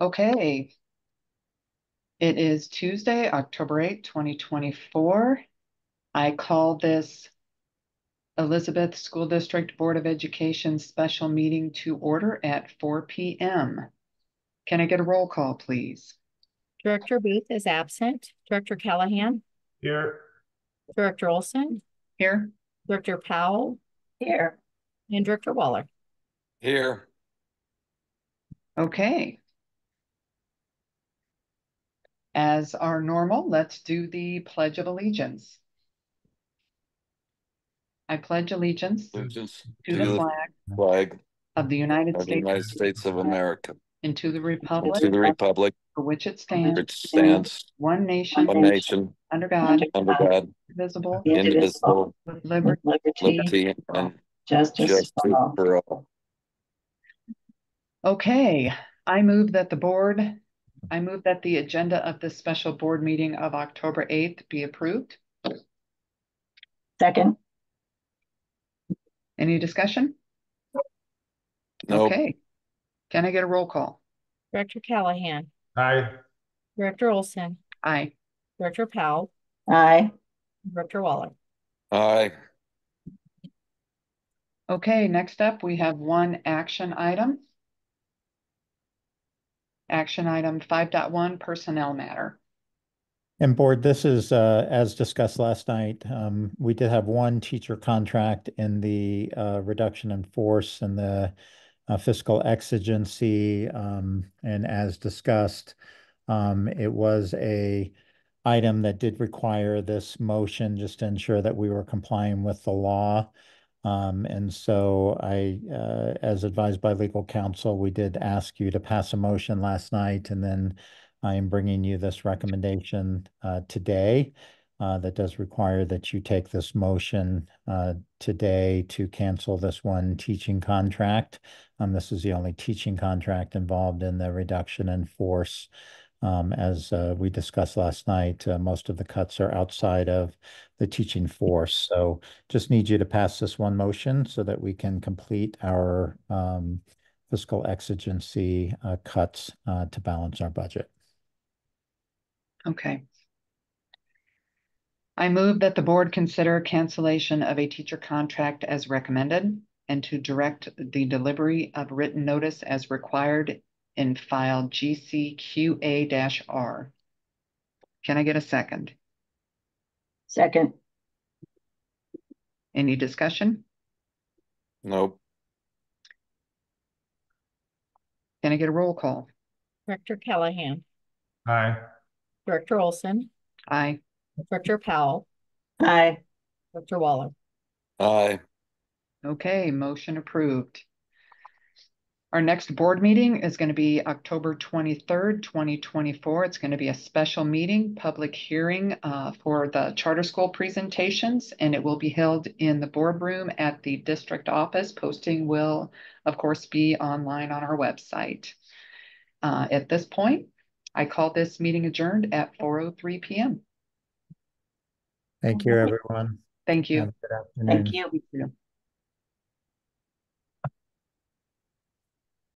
Okay. It is Tuesday, October eighth, twenty twenty-four. I call this Elizabeth School District Board of Education special meeting to order at four P M. Can I get a roll call, please? Director Booth is absent. Director Callahan, Here. Director Olson, Here? Director Powell. Here. And Director Waller. Here, Okay. As our normal, let's do the Pledge of Allegiance. I pledge allegiance allegiance to the flag flag of the United of the United States States of America, and to the republic to the republic for which it stands, which stands one nation, one nation, under God, under God, visible, indivisible, with liberty. liberty and Justice justice for all. for all. Okay, I move that the board, I move that the agenda of this special board meeting of October eighth be approved. Second, Any discussion? Nope, Okay. Can I get a roll call? Director Callahan, Aye. Director Olson, Aye. Director Powell, aye, Director Waller. aye, Okay, next up, we have one action item. Action item 5.1 personnel matter. And board, this is, uh, as discussed last night, um, we did have one teacher contract in the, uh, reduction in force and the uh, fiscal exigency, um, and as discussed, um, it was a item that did require this motion just to ensure that we were complying with the law. Um, and so I, uh, as advised by legal counsel, we did ask you to pass a motion last night and then I am bringing you this recommendation uh, today uh, that does require that you take this motion uh, today to cancel this one teaching contract. Um, This is the only teaching contract involved in the reduction in force. Um, As uh, we discussed last night, uh, most of the cuts are outside of the teaching force. So just need you to pass this one motion so that we can complete our um, fiscal exigency uh, cuts to balance our budget. Okay. I move that the board consider cancellation of a teacher contract as recommended and to direct the delivery of written notice as required in file GCQA R. Can I get a second? second, Any discussion? nope, Can I get a roll call? Director Callahan, Aye. Director Olson, Aye. Director Powell, aye, Director Waller. aye, Okay, motion approved. Our next board meeting is going to be October twenty-third, twenty twenty-four. It's going to be a special meeting, public hearing uh, for the charter school presentations, and it will be held in the boardroom at the district office. Posting will, of course, be online on our website. Uh, At this point, I call this meeting adjourned at four oh three PM. Thank you, everyone. Thank you. good afternoon. thank you. You too.